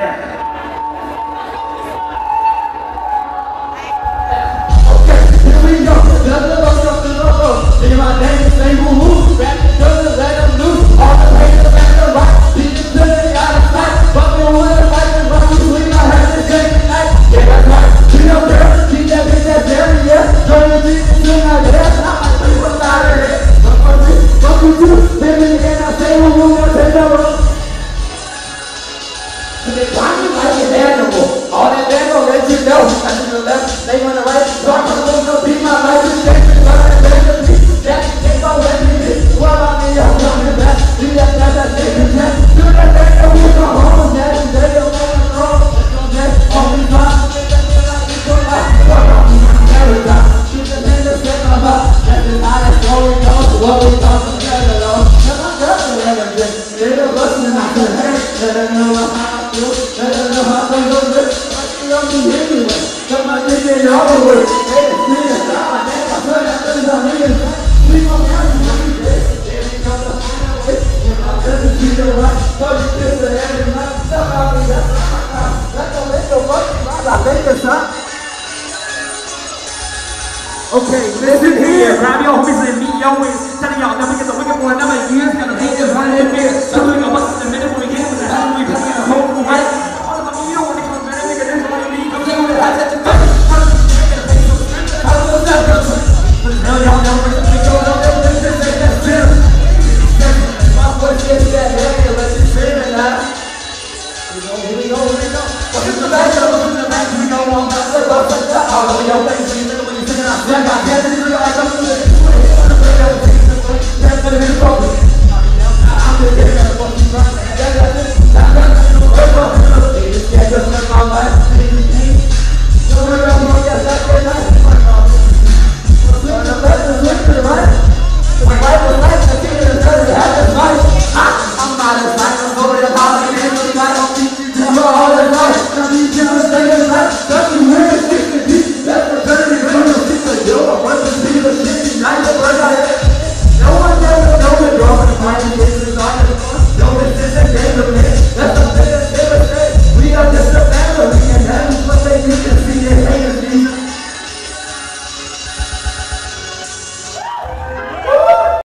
Yeah. Because if like an animal, all that animal let you know. I should the left, they went the right, Okay, listen here. Grab your homies and meet your ways. Telling y'all never get Here we go, here we go, here we go. What's in the? What's in the back? We know I'm not the bus. All over your